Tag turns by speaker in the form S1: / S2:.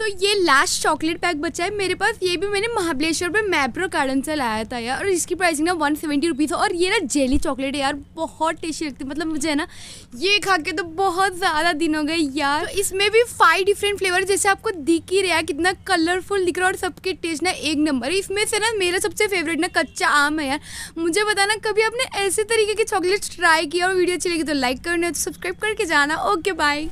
S1: तो ये last chocolate pack बचा है मेरे पास। ये भी मैंने महाबलेश्वर में मैप्रो गार्डन से लाया था यार। और इसकी प्राइसिंग ना वन सेवेंटी रुपीज़ और ये ना जेली चॉकलेट है यार। बहुत टेस्टी लगती है। मतलब मुझे है ना, ये खा के तो बहुत ज़्यादा दिन हो गए यार। तो इसमें भी फाइव डिफरेंट फ्लेवर जैसे आपको दिख ही रहा है कितना कलरफुल दिख रहा है। और सबके टेस्ट ना एक नंबर है। इसमें से ना मेरा सबसे फेवरेट ना कच्चा आम है यार। मुझे बताना कभी आपने ऐसे तरीके की चॉकलेट ट्राई किया और वीडियो अच्छी लगी तो लाइक करना तो सब्सक्राइब करके जाना। Okay bye